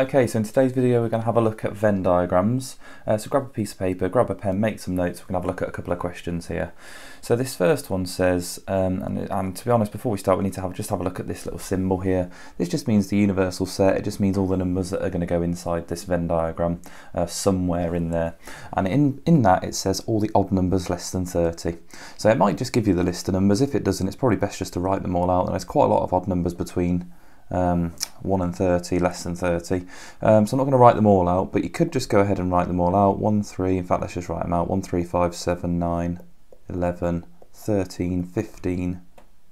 Okay, so in today's video we're going to have a look at Venn diagrams. Uh, so grab a piece of paper, grab a pen, make some notes, we're going to have a look at a couple of questions here. So this first one says, um, and, and, to be honest before we start we need to have just have a look at this little symbol here. This just means the universal set, it just means all the numbers that are going to go inside this Venn diagram uh, somewhere in there. And in, in that it says all the odd numbers less than 30. So it might just give you the list of numbers, if it doesn't it's probably best just to write them all out and there's quite a lot of odd numbers between um, 1 and 30, less than 30. Um, so I'm not going to write them all out, but you could just go ahead and write them all out. 1, 3, in fact, let's just write them out. 1, 3, 5, 7, 9, 11, 13, 15,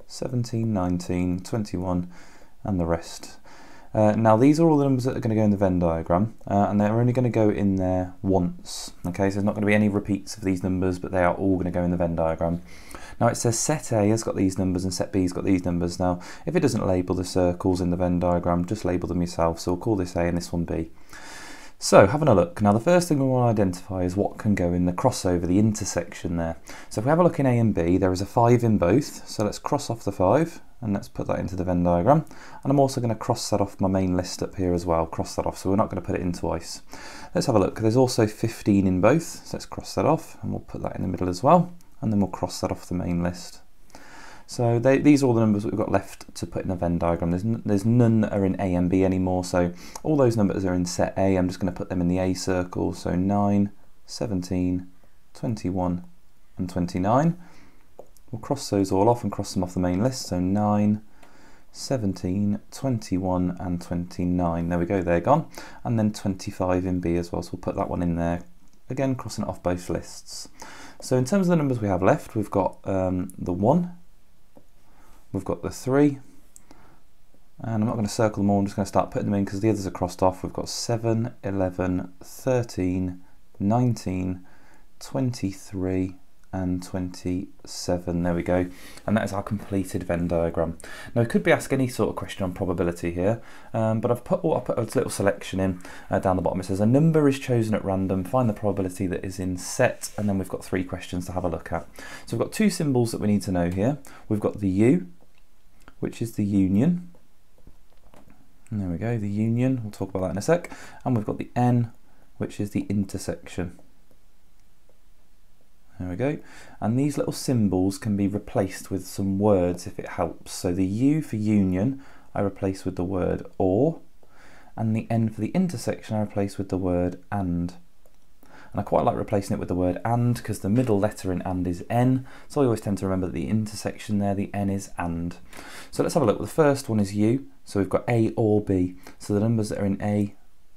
17, 19, 21, and the rest. Uh, now these are all the numbers that are going to go in the Venn diagram uh, and they're only going to go in there once. Okay, so there's not going to be any repeats of these numbers but they are all going to go in the Venn diagram. Now it says set A has got these numbers and set B has got these numbers. Now if it doesn't label the circles in the Venn diagram just label them yourself so we'll call this A and this one B. So having a look, now the first thing we want to identify is what can go in the crossover, the intersection there. So if we have a look in A and B, there is a 5 in both, so let's cross off the 5 and let's put that into the Venn diagram. And I'm also going to cross that off my main list up here as well, cross that off, so we're not going to put it in twice. Let's have a look, there's also 15 in both, so let's cross that off and we'll put that in the middle as well, and then we'll cross that off the main list. So they, these are all the numbers we've got left to put in a Venn diagram. There's, there's none that are in A and B anymore, so all those numbers are in set A. I'm just going to put them in the A circle, so 9, 17, 21 and 29. We'll cross those all off and cross them off the main list, so 9, 17, 21 and 29. There we go, they're gone. And then 25 in B as well, so we'll put that one in there. Again, crossing off both lists. So in terms of the numbers we have left, we've got um, the 1, we've got the 3 and I'm not going to circle them all, I'm just going to start putting them in because the others are crossed off. We've got 7, 11, 13, 19, 23 and 27 there we go. And that is our completed Venn diagram. Now it could be asked any sort of question on probability here um, but I've put, oh, I've put a little selection in uh, down the bottom. It says a number is chosen at random find the probability that is in set and then we've got three questions to have a look at. So we've got two symbols that we need to know here. We've got the U which is the union. And there we go the union. We'll talk about that in a sec. And we've got the N which is the intersection there we go. And these little symbols can be replaced with some words if it helps. So the U for union I replace with the word or, and the N for the intersection I replace with the word and. And I quite like replacing it with the word and because the middle letter in and is N. So I always tend to remember that the intersection there, the N is and. So let's have a look. The first one is U. So we've got A or B. So the numbers that are in A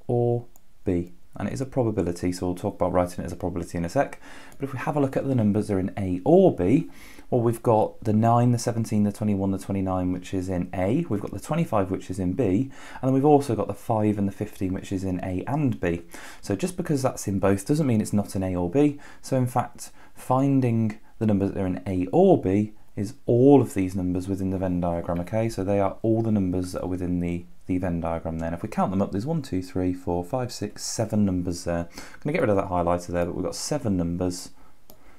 or B and it is a probability, so we'll talk about writing it as a probability in a sec. But if we have a look at the numbers that are in A or B, well, we've got the 9, the 17, the 21, the 29, which is in A. We've got the 25, which is in B. And then we've also got the 5 and the 15, which is in A and B. So just because that's in both doesn't mean it's not in A or B. So in fact, finding the numbers that are in A or B is all of these numbers within the Venn diagram, okay? So they are all the numbers that are within the the Venn diagram then. If we count them up, there's one, two, three, four, five, six, seven numbers there. I'm going to get rid of that highlighter there, but we've got seven numbers.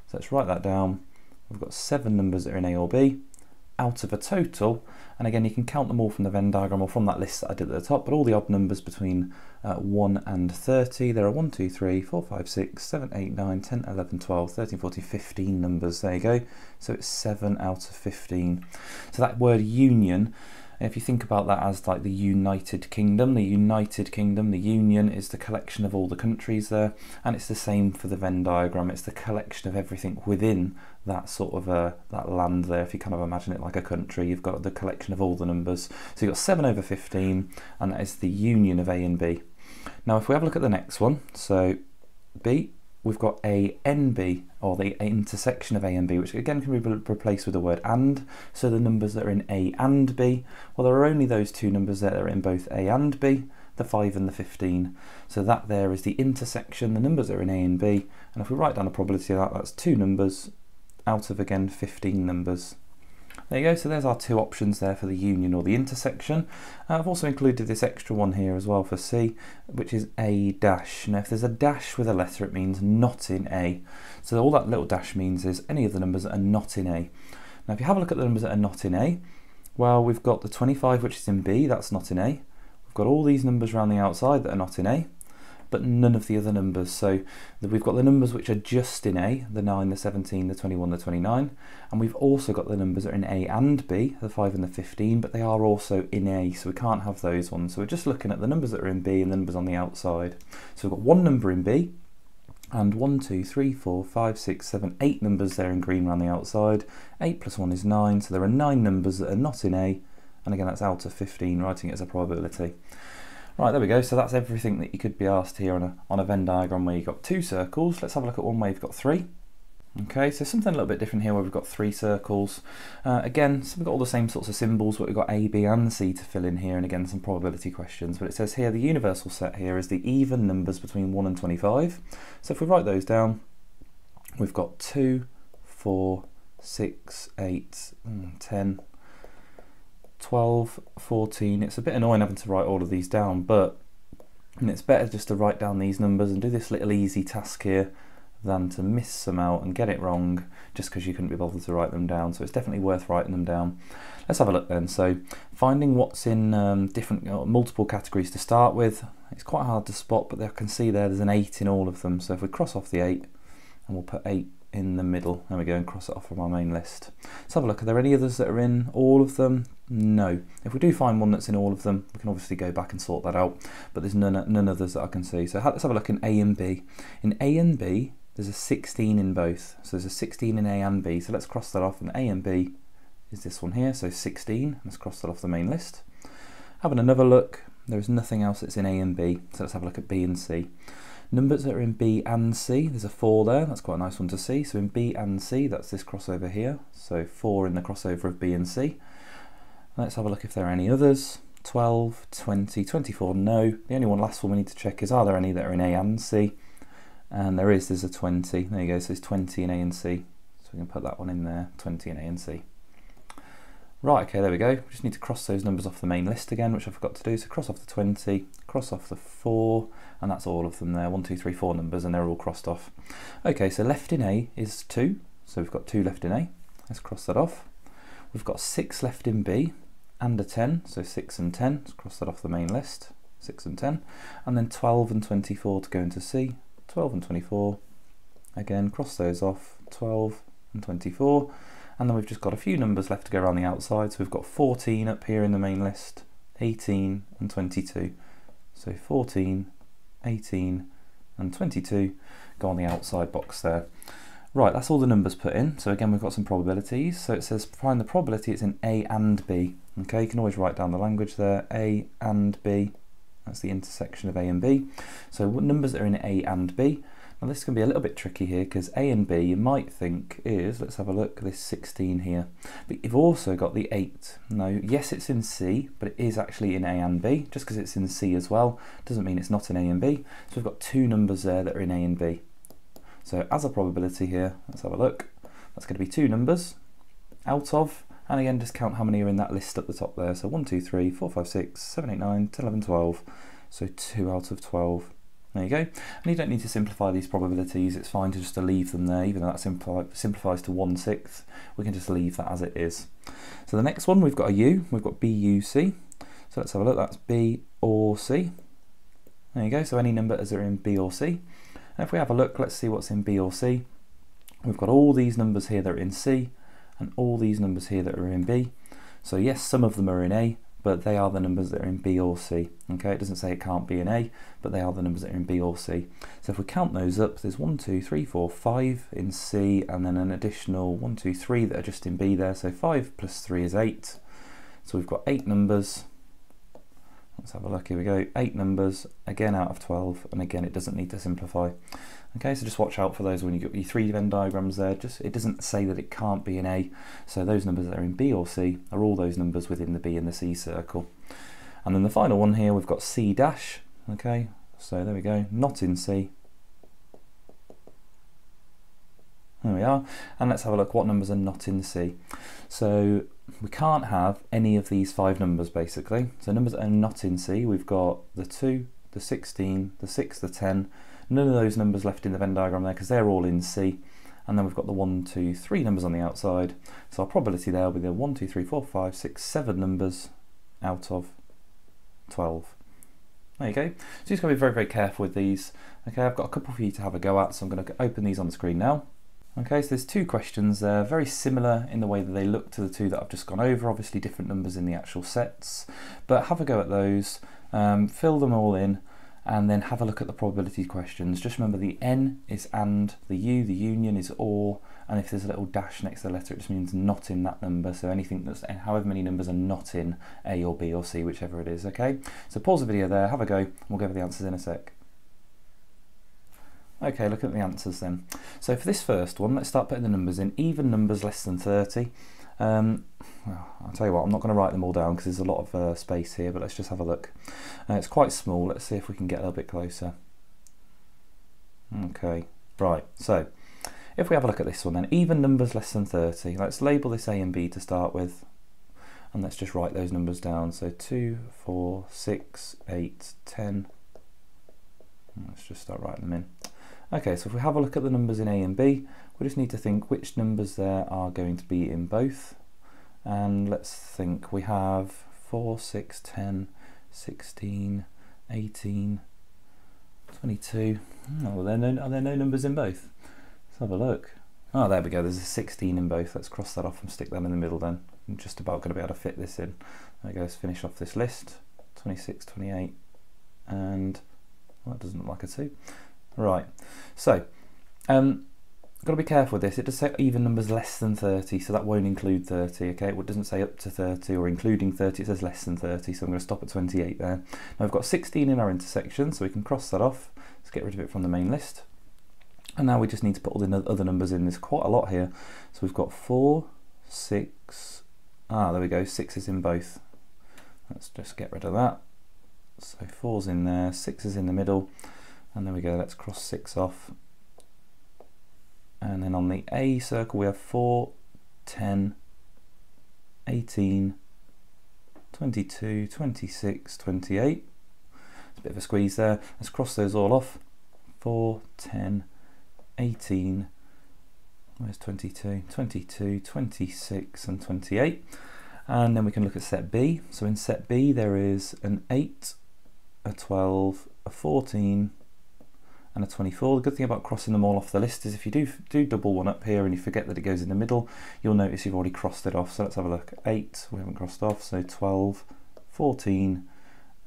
So let's write that down. We've got seven numbers that are in A or B out of a total. And again, you can count them all from the Venn diagram or from that list that I did at the top, but all the odd numbers between uh, 1 and 30. There are 1, 2, 3, 4, 5, 6, 7, 8, 9, 10, 11, 12, 13, 14, 15 numbers. There you go. So it's 7 out of 15. So that word union if you think about that as like the United Kingdom, the United Kingdom, the Union is the collection of all the countries there, and it's the same for the Venn diagram. It's the collection of everything within that sort of uh, that land there. If you kind of imagine it like a country, you've got the collection of all the numbers. So you've got 7 over 15, and that is the union of A and B. Now if we have a look at the next one, so B we've got a NB, or the intersection of A and B, which again can be replaced with the word AND, so the numbers that are in A and B, well there are only those two numbers that are in both A and B, the 5 and the 15. So that there is the intersection, the numbers are in A and B, and if we write down the probability of that, that's two numbers out of, again, 15 numbers. There you go, so there's our two options there for the union or the intersection. Uh, I've also included this extra one here as well for C, which is A dash. Now if there's a dash with a letter, it means not in A. So all that little dash means is any of the numbers that are not in A. Now if you have a look at the numbers that are not in A, well we've got the 25 which is in B, that's not in A. we've got all these numbers around the outside that are not in A, but none of the other numbers. So we've got the numbers which are just in A, the 9, the 17, the 21, the 29, and we've also got the numbers that are in A and B, the 5 and the 15, but they are also in A, so we can't have those ones. So we're just looking at the numbers that are in B and the numbers on the outside. So we've got one number in B, and 1, 2, 3, 4, 5, 6, 7, 8 numbers there in green around the outside. 8 plus 1 is 9, so there are 9 numbers that are not in A, and again that's out of 15, writing it as a probability. Right, there we go. So that's everything that you could be asked here on a, on a Venn diagram where you've got two circles. Let's have a look at one where you've got three. Okay, so something a little bit different here where we've got three circles. Uh, again, so we've got all the same sorts of symbols, but we've got A, B and C to fill in here, and again some probability questions. But it says here the universal set here is the even numbers between 1 and 25. So if we write those down, we've got 2, 4, 6, 8, mm, 10, 12, 14. It's a bit annoying having to write all of these down, but and it's better just to write down these numbers and do this little easy task here than to miss some out and get it wrong just because you couldn't be bothered to write them down. So it's definitely worth writing them down. Let's have a look then. So finding what's in um, different know, multiple categories to start with. It's quite hard to spot, but I can see there there's an 8 in all of them. So if we cross off the 8 and we'll put 8 in the middle. There we go, and cross it off from our main list. Let's have a look. Are there any others that are in all of them? No. If we do find one that's in all of them, we can obviously go back and sort that out, but there's none, none others that I can see. So let's have a look in A and B. In A and B, there's a 16 in both. So there's a 16 in A and B. So let's cross that off, and A and B is this one here, so 16. Let's cross that off the main list. Having another look, there is nothing else that's in A and B, so let's have a look at B and C. Numbers that are in B and C, there's a 4 there, that's quite a nice one to see. So in B and C, that's this crossover here. So 4 in the crossover of B and C. Let's have a look if there are any others. 12, 20, 24, no. The only one last one we need to check is are there any that are in A and C? And there is, there's a 20. There you go, so there's 20 in A and C. So we can put that one in there, 20 in A and C. Right, okay, there we go. We just need to cross those numbers off the main list again, which I forgot to do. So cross off the 20, cross off the 4, and that's all of them there. 1, 2, 3, 4 numbers, and they're all crossed off. Okay, so left in A is 2. So we've got 2 left in A. Let's cross that off. We've got 6 left in B, and a 10. So 6 and 10. Let's cross that off the main list. 6 and 10. And then 12 and 24 to go into C. 12 and 24. Again, cross those off. 12 and 24 and then we've just got a few numbers left to go around the outside so we've got 14 up here in the main list 18 and 22 so 14 18 and 22 go on the outside box there right that's all the numbers put in so again we've got some probabilities so it says find the probability it's in A and B okay you can always write down the language there A and B that's the intersection of A and B so what numbers are in A and B now this can be a little bit tricky here because A and B you might think is, let's have a look, at this 16 here. But you've also got the 8. Now yes it's in C, but it is actually in A and B. Just because it's in C as well doesn't mean it's not in A and B. So we've got two numbers there that are in A and B. So as a probability here, let's have a look. That's going to be two numbers out of, and again just count how many are in that list at the top there. So 1, 2, 3, 4, 5, 6, 7, 8, 9, 10, 11, 12. So 2 out of 12. There you go. And you don't need to simplify these probabilities. It's fine to just to leave them there, even though that simplifies to one sixth. We can just leave that as it is. So the next one, we've got a U. We've got BUC. So let's have a look. That's B or C. There you go. So any number as are in B or C. And if we have a look, let's see what's in B or C. We've got all these numbers here that are in C and all these numbers here that are in B. So yes, some of them are in A, but they are the numbers that are in B or C. Okay, it doesn't say it can't be in A, but they are the numbers that are in B or C. So if we count those up, there's one, two, three, four, five in C, and then an additional one, two, three that are just in B there. So 5 plus 3 is 8. So we've got 8 numbers. Let's have a look, here we go. 8 numbers, again out of 12, and again it doesn't need to simplify. Okay, so just watch out for those when you get your three Venn diagrams there. Just It doesn't say that it can't be in A, so those numbers that are in B or C are all those numbers within the B and the C circle. And then the final one here, we've got C dash, okay, so there we go, not in C. There we are, and let's have a look what numbers are not in C. So we can't have any of these five numbers basically. So numbers that are not in C, we've got the 2, the 16, the 6, the 10, None of those numbers left in the Venn diagram there because they're all in C. And then we've got the 1, 2, 3 numbers on the outside. So our probability there will be the 1, 2, 3, 4, 5, 6, 7 numbers out of 12. There you go. So you just got to be very, very careful with these. Okay, I've got a couple for you to have a go at, so I'm going to open these on the screen now. Okay, so there's two questions there, very similar in the way that they look to the two that I've just gone over, obviously different numbers in the actual sets, but have a go at those, um, fill them all in, and then have a look at the probability questions. Just remember the N is and, the U, the union is or, and if there's a little dash next to the letter, it just means not in that number. So anything that's, however many numbers are not in A or B or C, whichever it is, okay? So pause the video there, have a go, and we'll go over the answers in a sec. Okay, look at the answers then. So for this first one, let's start putting the numbers in. Even numbers less than 30. Um, well, I'll tell you what, I'm not going to write them all down because there's a lot of uh, space here, but let's just have a look. Uh, it's quite small. Let's see if we can get a little bit closer. Okay, right. So if we have a look at this one then, even numbers less than 30. Let's label this A and B to start with. And let's just write those numbers down. So 2, 4, 6, 8, 10. Let's just start writing them in. Okay, so if we have a look at the numbers in A and B, we just need to think which numbers there are going to be in both. And let's think we have 4, 6, 10, 16, 18, 22. Oh, are, there no, are there no numbers in both? Let's have a look. Oh, there we go. There's a 16 in both. Let's cross that off and stick that in the middle then. I'm just about going to be able to fit this in. There we go. Let's finish off this list. 26, 28, and well, that doesn't look like a 2. Right, so um, got to be careful with this. It does say even numbers less than 30, so that won't include 30, okay? It doesn't say up to 30 or including 30, it says less than 30, so I'm going to stop at 28 there. Now we've got 16 in our intersection, so we can cross that off. Let's get rid of it from the main list. And now we just need to put all the other numbers in. There's quite a lot here. So we've got 4, 6, ah, there we go, 6 is in both. Let's just get rid of that. So 4's in there, 6 is in the middle, and there we go, let's cross 6 off. And then on the A circle we have 4, 10, 18, 22, 26, 28. It's a bit of a squeeze there. Let's cross those all off. 4, 10, 18, where's 22, 22, 26 and 28. And then we can look at set B. So in set B there is an 8, a 12, a 14, and a 24. The good thing about crossing them all off the list is if you do do double one up here and you forget that it goes in the middle, you'll notice you've already crossed it off. So let's have a look. 8 we haven't crossed off, so 12, 14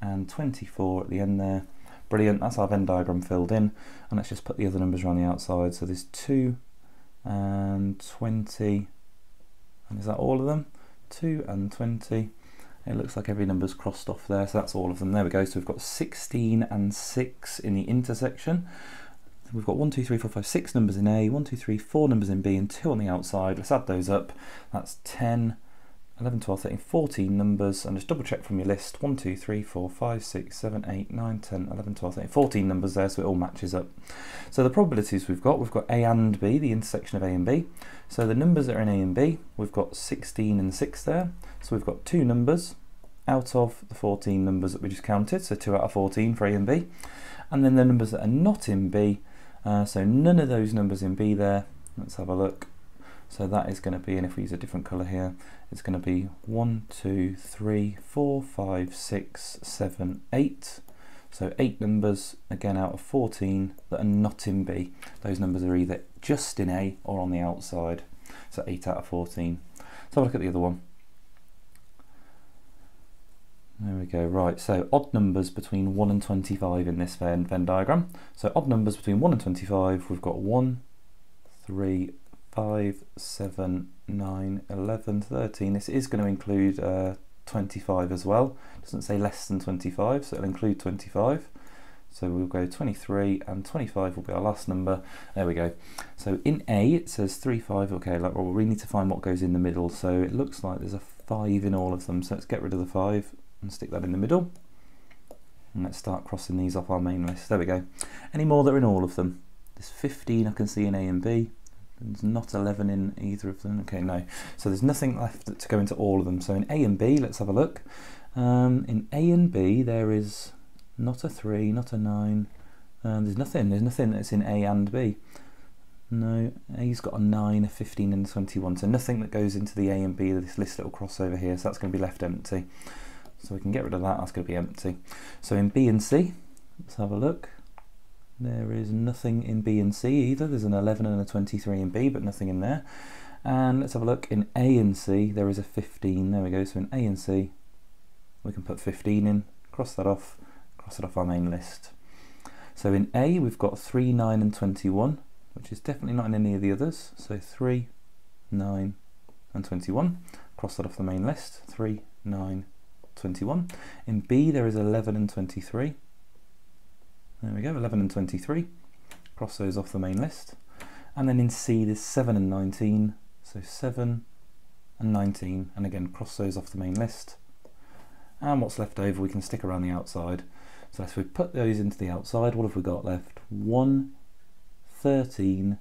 and 24 at the end there. Brilliant, that's our Venn diagram filled in. And let's just put the other numbers around the outside. So there's 2 and 20, and is that all of them? 2 and 20. It looks like every number's crossed off there, so that's all of them. There we go. So we've got 16 and 6 in the intersection. We've got 1, 2, 3, 4, 5, 6 numbers in A, 1, 2, 3, 4 numbers in B, and 2 on the outside. Let's add those up. That's 10, 11, 12, 13, 14 numbers, and just double check from your list 1, 2, 3, 4, 5, 6, 7, 8, 9, 10, 11, 12, 13, 14 numbers there, so it all matches up. So the probabilities we've got, we've got A and B, the intersection of A and B. So the numbers that are in A and B, we've got 16 and 6 there. So we've got two numbers out of the 14 numbers that we just counted, so 2 out of 14 for A and B. And then the numbers that are not in B, uh, so none of those numbers in B there. Let's have a look. So that is going to be, and if we use a different colour here, it's going to be 1, 2, 3, 4, 5, 6, 7, 8. So 8 numbers, again out of 14, that are not in B. Those numbers are either just in A or on the outside. So 8 out of 14. Let's have a look at the other one. There we go, right, so odd numbers between 1 and 25 in this Venn, Venn diagram. So odd numbers between 1 and 25, we've got 1, 3, 5, 7, 9, 11, 13. This is going to include uh, 25 as well. It doesn't say less than 25, so it'll include 25. So we'll go 23 and 25 will be our last number. There we go. So in A it says 3, 5. Okay, like, well, we need to find what goes in the middle. So it looks like there's a 5 in all of them. So let's get rid of the 5 and stick that in the middle. And let's start crossing these off our main list. There we go. Any more that are in all of them? There's 15 I can see in A and B. There's not 11 in either of them. Okay, no. So there's nothing left to go into all of them. So in A and B, let's have a look. Um, in A and B, there is not a 3, not a 9. Uh, there's nothing. There's nothing that's in A and B. No, A's got a 9, a 15 and a 21. So nothing that goes into the A and B, this list little crossover here. So that's going to be left empty. So we can get rid of that, that's going to be empty. So in B and C, let's have a look. There is nothing in B and C either. There's an 11 and a 23 in B, but nothing in there. And let's have a look in A and C. There is a 15. There we go. So in A and C, we can put 15 in, cross that off, cross it off our main list. So in A, we've got 3, 9, and 21, which is definitely not in any of the others. So 3, 9, and 21. Cross that off the main list. 3, 9, 21. In B, there is 11 and 23. There we go, 11 and 23. Cross those off the main list. And then in C, there's 7 and 19. So 7 and 19. And again, cross those off the main list. And what's left over, we can stick around the outside. So if we put those into the outside, what have we got left? 1, 13,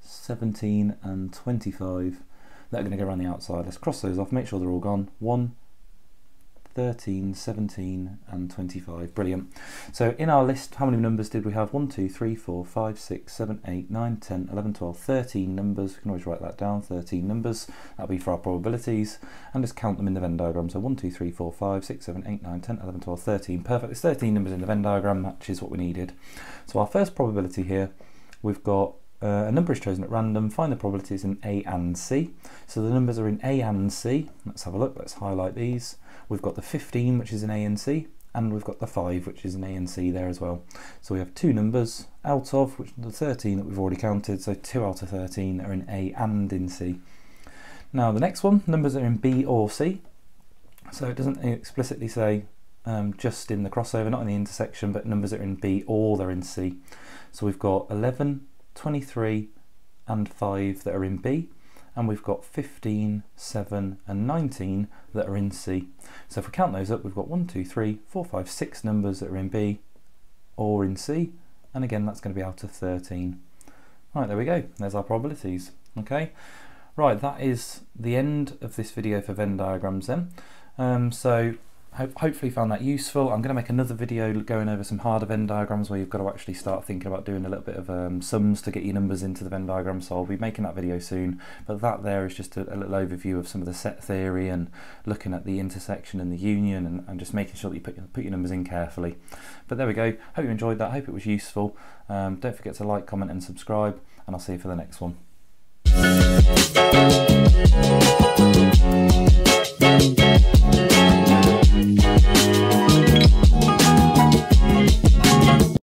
17 and 25 that are going to go around the outside. Let's cross those off, make sure they're all gone. 1, 13, 17 and 25. Brilliant. So in our list, how many numbers did we have? 1, 2, 3, 4, 5, 6, 7, 8, 9, 10, 11, 12, 13 numbers. We can always write that down, 13 numbers. That'll be for our probabilities. And just count them in the Venn diagram. So 1, 2, 3, 4, 5, 6, 7, 8, 9, 10, 11, 12, 13. Perfect. There's 13 numbers in the Venn diagram. Matches what we needed. So our first probability here, we've got uh, a number is chosen at random, find the probabilities in A and C. So the numbers are in A and C. Let's have a look, let's highlight these. We've got the 15, which is in A and C, and we've got the 5, which is in A and C there as well. So we have two numbers out of, which the 13 that we've already counted, so 2 out of 13 are in A and in C. Now the next one, numbers are in B or C. So it doesn't explicitly say um, just in the crossover, not in the intersection, but numbers are in B or they're in C. So we've got 11, 23 and 5 that are in B and we've got 15, 7 and 19 that are in C. So if we count those up we've got 1, 2, 3, 4, 5, 6 numbers that are in B or in C and again that's going to be out of 13. Right there we go, there's our probabilities. Okay, right that is the end of this video for Venn diagrams then. Um, so hopefully found that useful. I'm going to make another video going over some harder Venn diagrams where you've got to actually start thinking about doing a little bit of um, sums to get your numbers into the Venn diagram. So I'll be making that video soon. But that there is just a, a little overview of some of the set theory and looking at the intersection and the union and, and just making sure that you put, put your numbers in carefully. But there we go. Hope you enjoyed that. Hope it was useful. Um, don't forget to like, comment and subscribe and I'll see you for the next one.